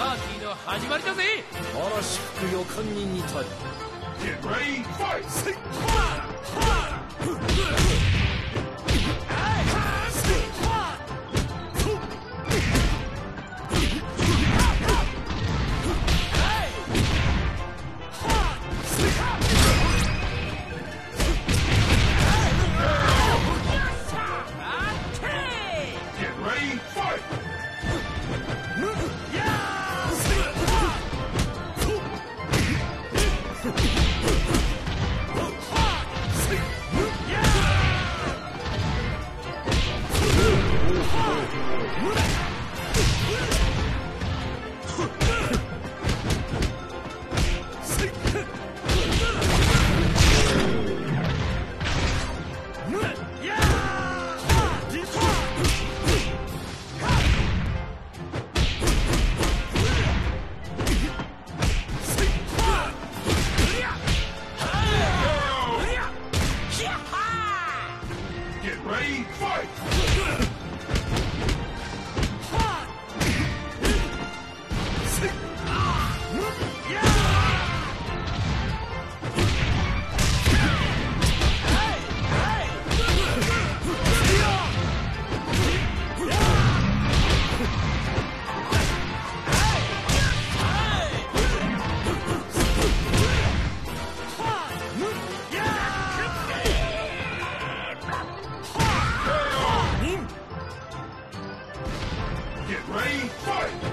パーティーの始まりだぜ。嵐吹く予感に似たり Get ready, fight! Get ready, fight!